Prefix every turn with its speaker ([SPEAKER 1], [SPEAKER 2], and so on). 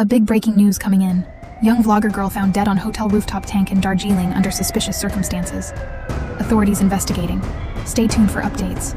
[SPEAKER 1] A big breaking news coming in. Young vlogger girl found dead on hotel rooftop tank in Darjeeling under suspicious circumstances. Authorities investigating. Stay tuned for updates.